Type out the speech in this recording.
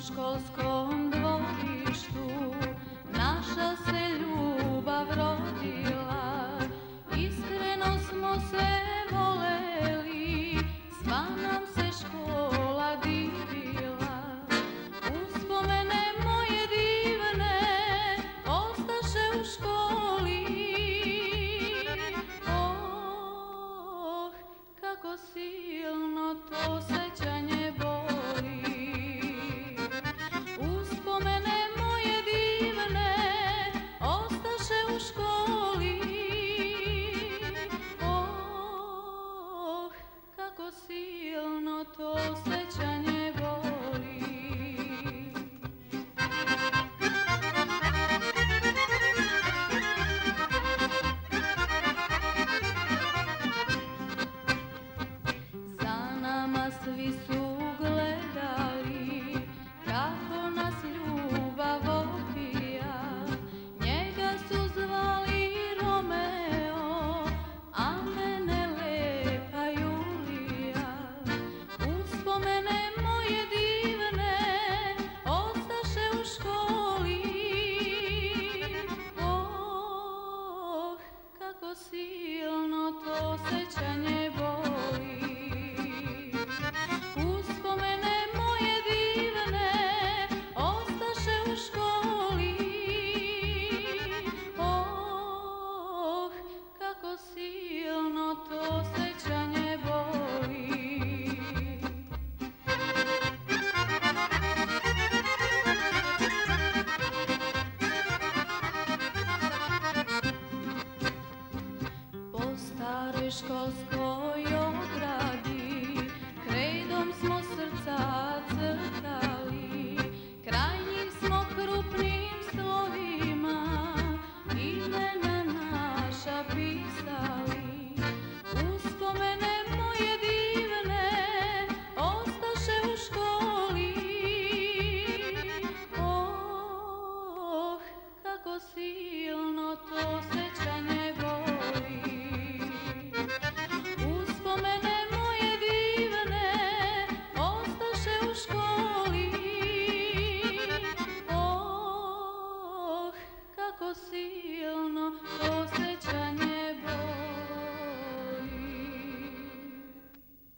szkolską message kosko